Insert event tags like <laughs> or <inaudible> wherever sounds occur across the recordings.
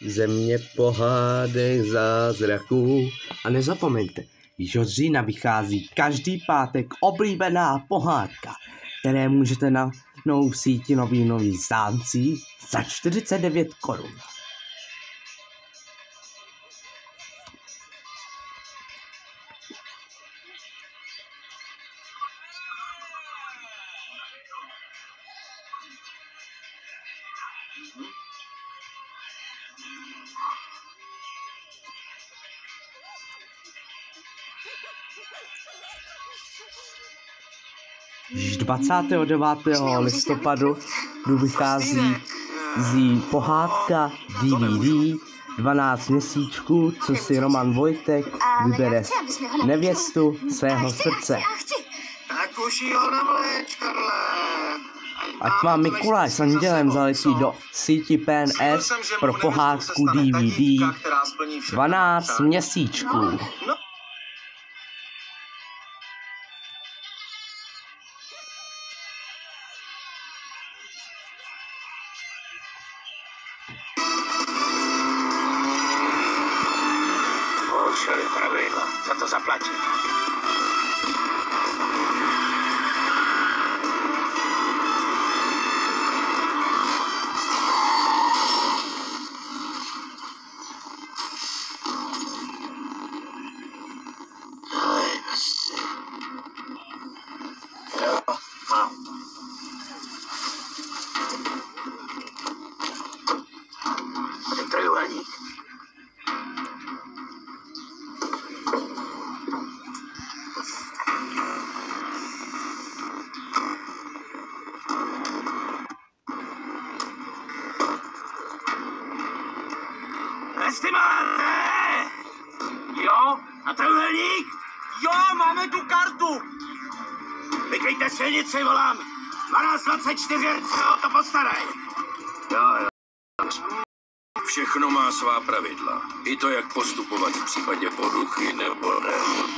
Země pohádek zázraků. A nezapomeňte, října vychází každý pátek oblíbená pohádka, které můžete na v síti nový nový stáncí za 49 korun. Již 29. listopadu vychází z pohádka DVD 12 měsíčků, co si Roman Vojtek vybere nevěstu svého srdce. Tak už jo Ať vám Mikuláš s andělem zaletí do síti PNS pro pohádku DVD 12 měsíčků. No, Porušili pravidla, za to zaplatí. Jestli máte! Jo? A trojuhelník? Jo, máme tu kartu! Vykryjte silnici, volám! 12.24, se o to postaraj! Jo, jo. Všechno má svá pravidla. I to, jak postupovat v případě poruchy nebo nehody.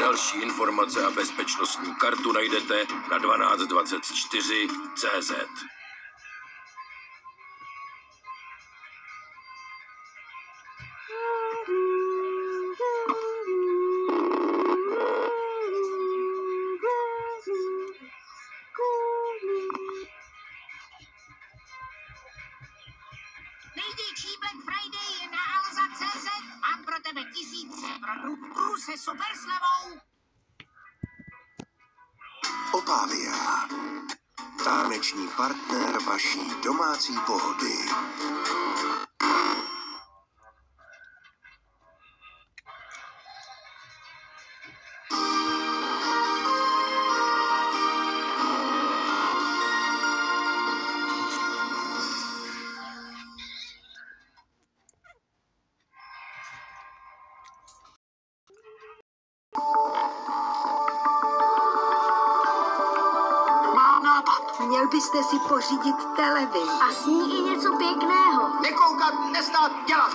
Další informace a bezpečnostní kartu najdete na 1224 CZ. Největší Black Friday je na Alza.cz. Mám pro tebe tisíce produktů se super slevou. Otávia. Táneční partner vaší domácí pohody. Byste si pořídit televizi. A s ní i něco pěkného. Nekoukat, nestát, dělat! <laughs>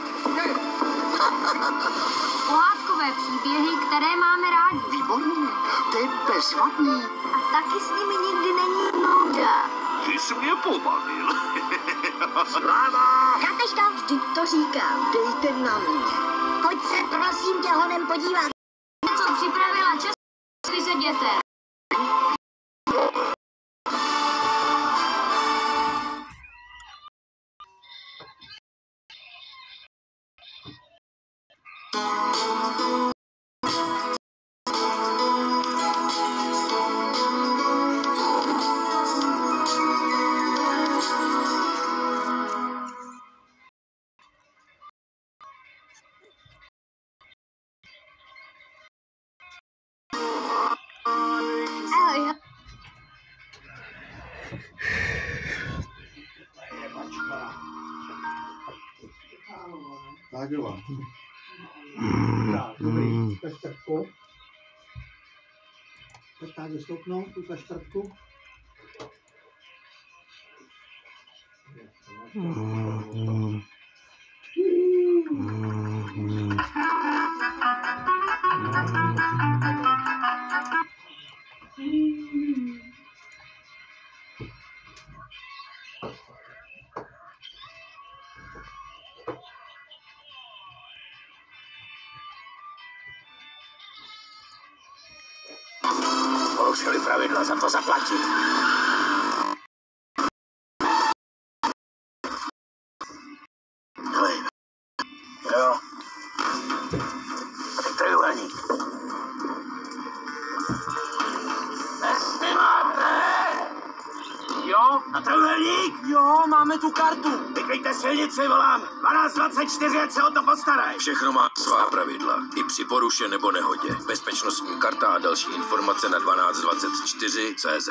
Pohádkové příběhy, které máme rádi. Výborný. To je bezvadný. A taky s nimi nikdy není nuda. Ty jsi mě pobavil. <laughs> Sláva! Chápeš to? Vždyť to říkám. Dejte na mě. Pojď se prosím tě honem podívat. Co připravila čas vyseděte. Ahoj. Tak jo. को ताकि स्टॉप ना हो तो कसरत को Mm-hmm. Porušili pravidla, za to zaplatí. Hele. Jo. Jo, máme tu kartu. Vykryjte silnici, volám! 1224, ať se o to postaraj! Všechno má svá pravidla. I při poruše nebo nehodě. Bezpečnostní karta a další informace na 1224 CZ.